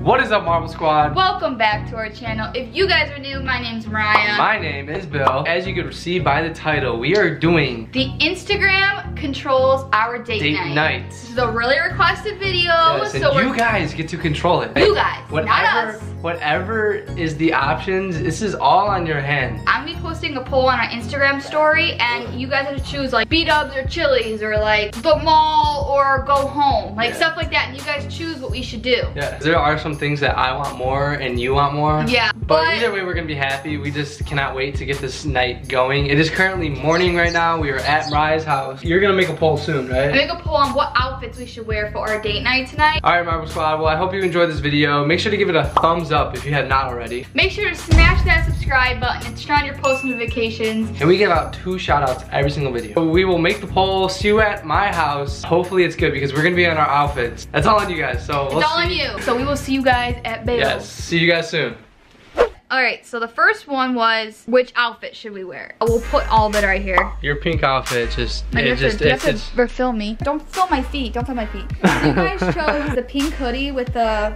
What is up, Marble Squad? Welcome back to our channel. If you guys are new, my name's Mariah. My name is Bill. As you can see by the title, we are doing the Instagram controls our date, date night. night. This is a really requested video. Yes, so you guys get to control it. You guys, whatever, not us. Whatever is the options, this is all on your hand. I'm gonna be posting a poll on our Instagram story and you guys have to choose like B-dubs or Chili's or like the mall or go home. Like Yeah. stuff like that and you guys choose what we should do. Yeah, there are some things that I want more and you want more. Yeah, But, but- either way, we're gonna be happy. We just cannot wait to get this night going. It is currently morning right now. We are at Mariah's house. You're gonna make a poll soon, right? I make a poll on what outfits we should wear for our date night tonight. All right, Marble Squad. Well, I hope you enjoyed this video. Make sure to give it a thumbs up if you have not already. Make sure to smash that subscribe button and turn on your post notifications. And we give out two shout outs every single video. We will make the poll, see you at my house. Hopefully it's good because we're gonna be on our outfits. That's all on you guys. So It's all on you. So we will see you guys at Bales. Yes, see you guys soon. All right, so the first one was which outfit should we wear? We'll put all of it right here. Your pink outfit just, you it have just, to, you it's, have it's, to refill me. Don't fill my feet. Don't fill my feet. you guys chose the pink hoodie with the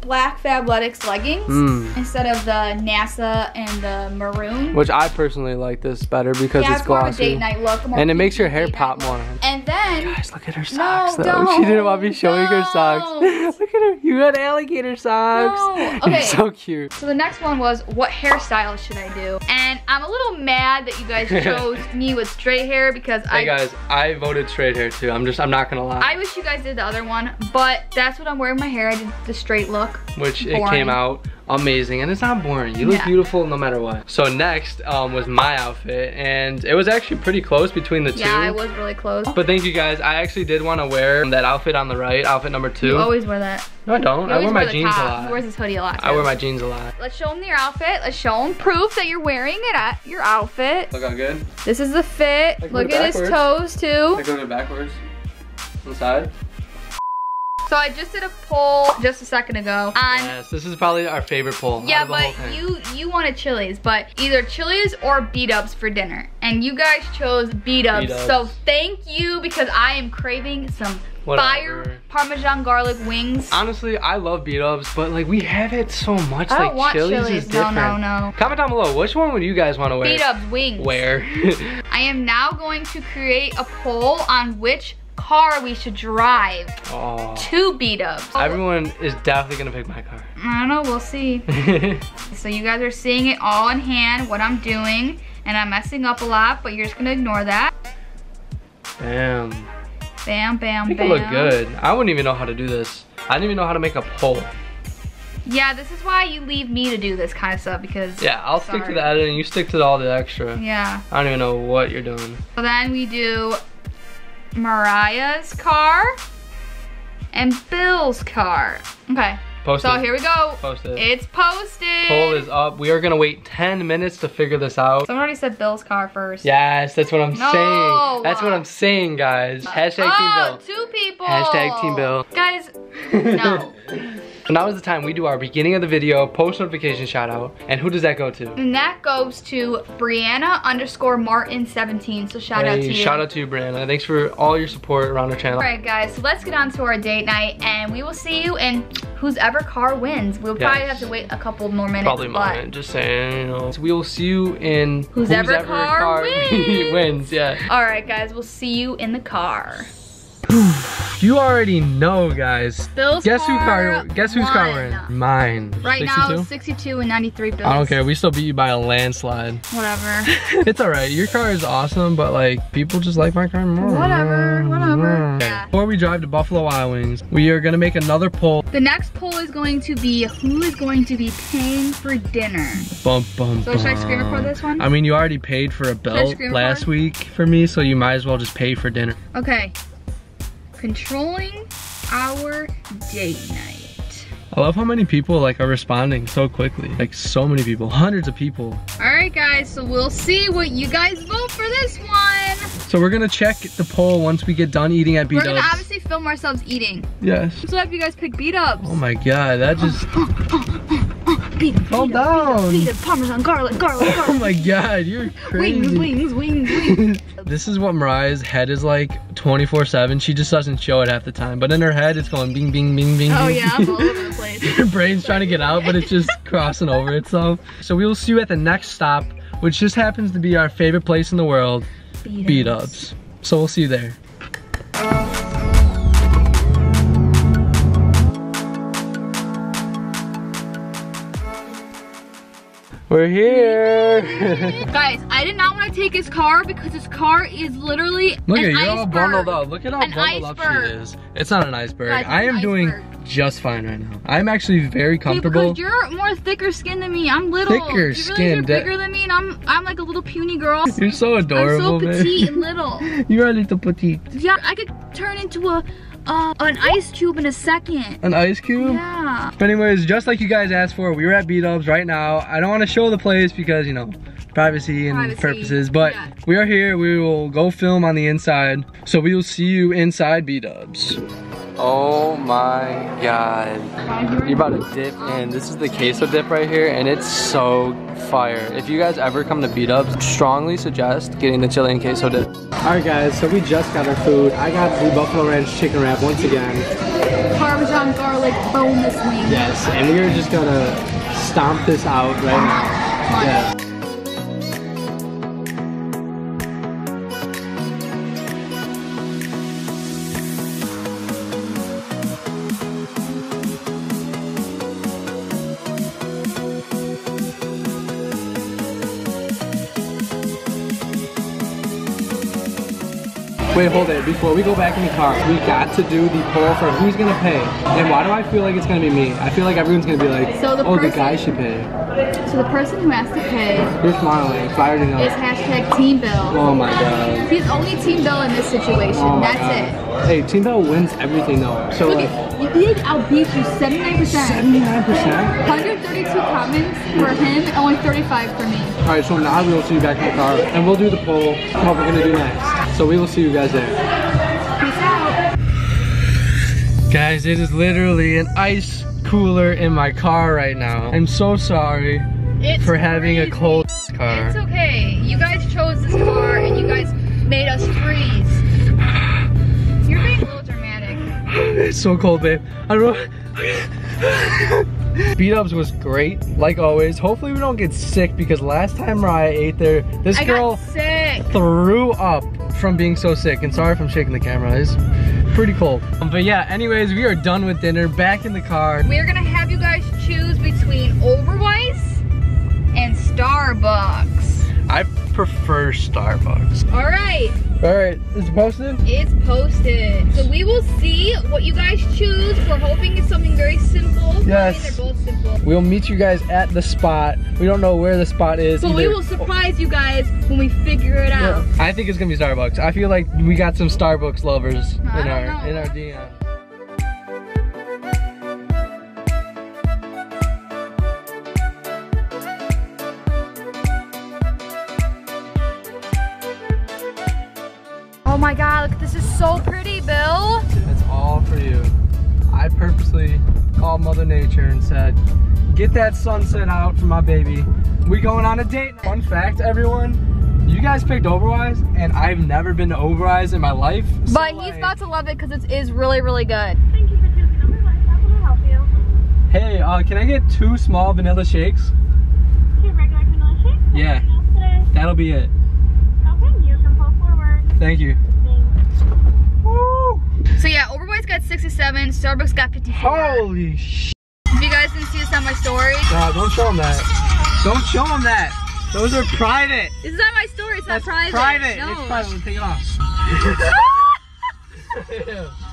black Fabletics leggings Mm. instead of the NASA and the maroon. Which I personally like this better because yeah, it's it's more of a glossy. date night look. more And it makes your hair pop more. And then Guys, look at her socks No, though. she didn't want me don't, showing her socks. look at her. You had alligator socks. No, You're okay. so cute. So the next one was what hairstyle should I do? And I'm a little mad that you guys chose me with straight hair because I Hey guys, I voted straight hair too. I'm just, I'm not gonna lie. I wish you guys did the other one, but that's what I'm wearing my hair. I did the straight look. which it came out amazing and it's not boring you look Yeah. beautiful no matter what so next um, was my outfit and it was actually pretty close between the two Yeah, I was really close. but thank you guys i actually did want to wear that outfit on the right outfit number two You always wear that. no i don't You i wear my the jeans top. a lot He wears his hoodie a lot. i wear my jeans a lot Let's show him your outfit. Let's show him proof that you're wearing it at your outfit. look how good This is the fit. Look look at his toes too. like going backwards inside So I just did a poll just a second ago on yes this is probably our favorite poll Yeah, but you you wanted Chili's, but either Chili's or B-dubs for dinner. And you guys chose B-dubs. So thank you because I am craving some Whatever. fire Parmesan garlic wings. Honestly, I love B-dubs, but like we have it so much. I don't like want Chili's, Chili's. is No, different. no, no. Comment down below. Which one would you guys want to wear? B-dubs wings. Where? I am now going to create a poll on which car we should drive oh. to B-dubs. Everyone is definitely gonna pick my car. I don't know, we'll see. So you guys are seeing it all in hand, what I'm doing, and I'm messing up a lot, but you're just gonna ignore that. Bam, bam, bam. it look good. I wouldn't even know how to do this. I didn't even know how to make a pole. Yeah, this is why you leave me to do this kind of stuff because. Yeah, I'll stick to Sorry. the editing. You stick to all the extra. Yeah. I don't even know what you're doing. So then we do Mariah's car and Bill's car. Okay. Post So it. here we go. Post it. It's posted. Poll is up. We are gonna wait 10 minutes to figure this out. Someone already said Bill's car first. Yes, that's what I'm No. saying. That's what I'm saying, guys. Hashtag oh, Team two people. Hashtag Team Bill. Guys, no. So now is the time we do our beginning of the video post notification shout out. And who does that go to? and that goes to Brianna underscore Martin 17. So shout out to you. shout out to you, Brianna. Thanks for all your support around our channel. Alright guys, so let's get on to our date night and we will see you in whose ever car wins. We'll probably Yes. have to wait a couple more minutes. Probably but mine. Just saying, you know. So we will see you in Whose ever car wins. wins. Yeah. Alright guys, we'll see you in the car. You already know, guys. Bill's Guess who car? Guess whose car we're in? Mine. Right now, 62? 62 and 93 bills. I don't care. We still beat you by a landslide. Whatever. it's alright. Your car is awesome, but like people just like my car more. Whatever, whatever. Okay. Yeah. Before we drive to Buffalo Wild Wings, we are gonna make another poll. the next poll is going to be who is going to be paying for dinner. Bum bum. So should I scream for this one? I mean, you already paid for a belt last week for me, so you might as well just pay for dinner. Okay. Controlling our date night. I love how many people like are responding so quickly. Like so many people, hundreds of people. Alright guys, so we'll see what you guys vote for this one. So we're gonna check the poll once we get done eating at We're gonna obviously film ourselves eating. Yes. So if you guys pick B-dubs. Oh my god, that just Beat, beat, Calm beat down. Beat Parmesan, garlic, garlic, Oh my god, you're crazy. wings, wings, wings, wings. This is what Mariah's head is like 24-7. She just doesn't show it half the time. But in her head, it's going bing, bing, bing, bing, oh bing. yeah, I'm all over the place. Your brain's trying to get out, but it's just crossing over itself. So we will see you at the next stop, which just happens to be our favorite place in the world, B-Dubs. So we'll see you there. We're here. Guys, I did not want to take his car because his car is literally Look an at you, you're all iceberg. bundled up. Look at how An bundled up she is. It's not an iceberg. Guys, I am an doing just fine right now. I'm actually very Dude, comfortable. because you're more thicker skinned than me. I'm little. Thicker you realize skinned, You're bigger than me, and I'm I'm like a little puny girl. You're so adorable, I'm so man. petite and little. You're a little petite. Yeah, I could turn into a uh, an ice cube in a second. An ice cube? Yeah. But anyways, just like you guys asked for, we were at B-Dubs right now. I don't want to show the place because, you know, privacy and Privacy, purposes. But yeah. we are here. We will go film on the inside. So we will see you inside B-Dubs. Oh my god. You're about to dip in. This is the queso dip right here and it's so fire. If you guys ever come to B-Dubs, strongly suggest getting the chili and queso dip. Alright guys, so we just got our food. I got the Buffalo Ranch chicken wrap once again. Parmesan garlic boneless wings. Yes, and we are just gonna stomp this out right now. Yeah. Wait, hold it. Before we go back in the car, we got to do the poll for who's gonna pay. And why do I feel like it's gonna be me? I feel like everyone's gonna be like, So the oh, the guy should pay. So the person who has to pay You're smiling, I already is hashtag Team Bill. Oh my god. He's only Team Bill in this situation. Oh That's God. it. Hey, Team Bill wins everything though. So Look like, you did outbeat you 79%. 79%? 132 comments for him and only 35 for me. Alright, so now we will see you back in the car and we'll do the poll, what we're gonna do next. So we will see you guys there. Peace out. Guys, it is literally an ice cooler in my car right now. I'm so sorry It's for having a cold car. It's okay. You guys chose this car and you guys made us freeze. You're being a little dramatic. It's so cold, babe. I don't know. B-Dubs was great, like always. Hopefully we don't get sick because last time Mariah ate there, this I girl threw up from being so sick. And sorry if I'm shaking the camera, it's pretty cold. Um, but yeah, anyways, we are done with dinner, back in the car. We're gonna have you guys choose between Oberweis and Starbucks. I prefer Starbucks. All right, All right, is it posted? it's posted. So we will see what you guys choose. We're hoping it's something very simple. Yes. they're both simple. We'll meet you guys at the spot. We don't know where the spot is. But we will surprise you guys when we figure it out. I think it's gonna be Starbucks. I feel like we got some Starbucks lovers I in our know. in our DM. Look, this is so pretty, Bill. It's all for you. I purposely called Mother Nature and said, "Get that sunset out for my baby. We going on a date." Fun fact, everyone. You guys picked Oberweis, and I've never been to Oberweis in my life. so, But he's like, about to love it because it is really, really good. Thank you for choosing number one. How can I help you? Hey, uh, can I get two small vanilla shakes? Okay, regular vanilla shake. Yeah. Anything else today? That'll be it. Okay, you can pull forward. Thank you. Thanks. Woo! So yeah, Oberweis got 67, Starbucks got 54. Holy sh! If you guys didn't see this on my story, No, don't show them that. Don't show them that. Those are private. this is not my story. It's not That's private. private. No. It's private. We'll take it off.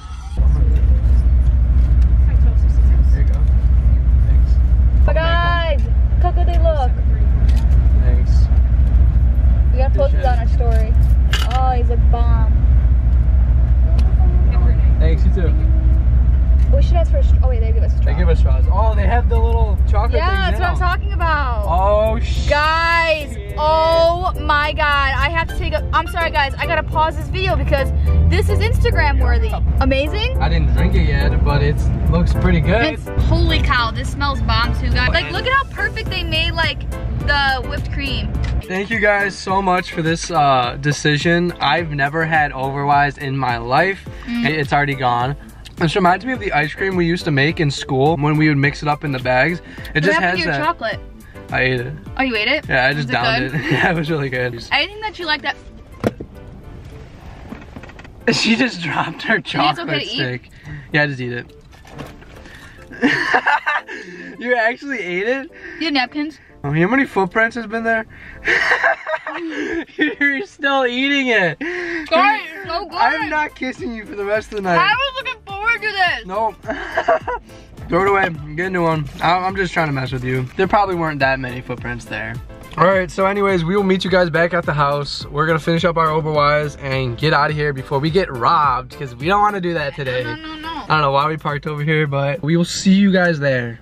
There you go. Thanks. But guys, look how they look. Thanks. We gotta post it on our story. Oh, he's a bomb. Thanks, you too. We should ask for a str- Oh wait, they give us a straw. They give us straws. Oh, they have the little chocolate Yeah, things that's what I'm now. talking about. Oh, sh. Guys, oh my god, I have to take a, I'm sorry guys, I gotta pause this video because this is Instagram worthy. Amazing? I didn't drink it yet, but it looks pretty good. It's, holy cow, this smells bomb too guys. Like look at how perfect they made like the whipped cream. Thank you guys so much for this uh, decision. I've never had Oberweis in my life. Mm. It's already gone. This reminds me of the ice cream we used to make in school when we would mix it up in the bags. It What just has to your that. chocolate? I ate it. Oh, you ate it? Yeah, I just it downed good? it. yeah, it was really good. Anything that you like that She just dropped her okay chocolate eat? stick. Yeah, just eat it. you actually ate it? you have napkins? Oh, how many footprints has been there? You're still eating it. So good. I'm not kissing you for the rest of the night. I was looking forward to this. No. Throw it away. Get a new one. I- I'm just trying to mess with you. There probably weren't that many footprints there. All right, so anyways, we will meet you guys back at the house. We're gonna finish up our Oberweis and get out of here before we get robbed because we don't want to do that today. No, no, no. I don't know why we parked over here, but we will see you guys there.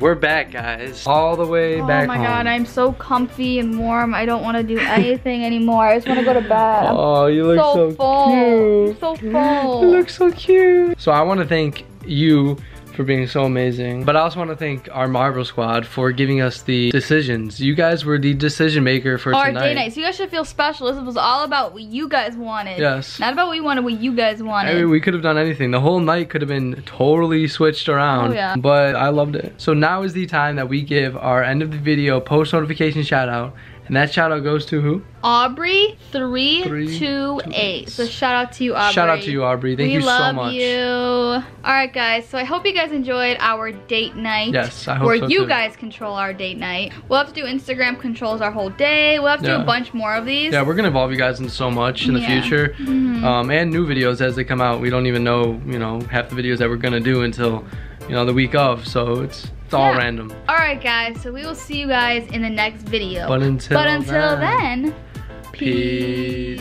We're back, guys. All the way Oh back Oh my home. god, I'm so comfy and warm. I don't want to do anything anymore. I just want to go to bed. Oh, you look so, so, full. cute. So full. You look so cute. So I want to thank you for being so amazing. But I also want to thank our Marble Squad for giving us the decisions. You guys were the decision maker for Our tonight. day night. So you guys should feel special. This was all about what you guys wanted. Yes. Not about what we wanted, what you guys wanted. I mean, we could have done anything. The whole night could have been totally switched around. Oh, yeah. But I loved it. So now is the time that we give our end of the video post notification shout out. And that shout out goes to who? Aubrey three, Three, two, two, eight. eight. So shout out to you, Aubrey. Shout out to you, Aubrey. Thank we you so much. We love you. All right, guys. So I hope you guys enjoyed our date night. Yes, I hope Where so, you too. guys control our date night. We'll have to do Instagram controls our whole day. We'll have to do a bunch more of these. Yeah, we're gonna involve you guys in so much in the Yeah. future, Mhm. um, and new videos as they come out. We don't even know, you know, half the videos that we're gonna do until, you know, the week of. So it's it's all Yeah. random. All right, guys. So we will see you guys in the next video. But until but until then, then peace.